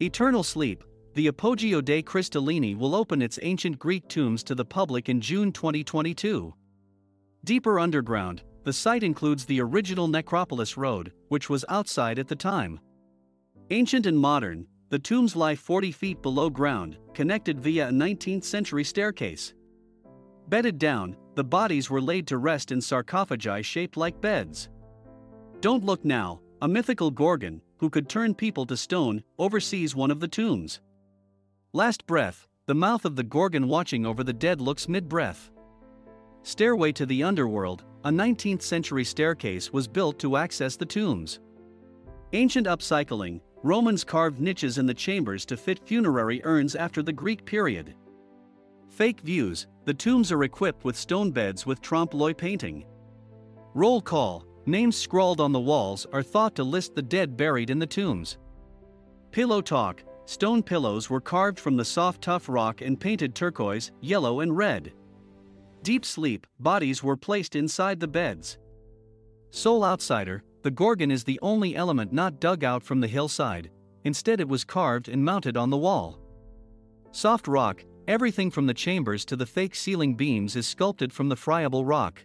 Eternal Sleep, the Ipogeo dei Cristallini will open its ancient Greek tombs to the public in June 2022. Deeper underground, the site includes the original Necropolis Road, which was outside at the time. Ancient and modern, the tombs lie 40 feet below ground, connected via a 19th century staircase. Bedded down, the bodies were laid to rest in sarcophagi shaped like beds. Don't look now, a mythical Gorgon, who could turn people to stone, oversees one of the tombs. Last breath, the mouth of the Gorgon watching over the dead looks mid breath. Stairway to the Underworld, a 19th century staircase was built to access the tombs. Ancient upcycling, Romans carved niches in the chambers to fit funerary urns after the Greek period. Fake views, the tombs are equipped with stone beds with trompe l'oeil painting. Roll call, names scrawled on the walls are thought to list the dead buried in the tombs. Pillow talk, stone pillows were carved from the soft tuff rock and painted turquoise, yellow and red. Deep sleep, bodies were placed inside the beds. Sole outsider, the Gorgon is the only element not dug out from the hillside, instead, it was carved and mounted on the wall. Soft rock, everything from the chambers to the fake ceiling beams is sculpted from the friable rock.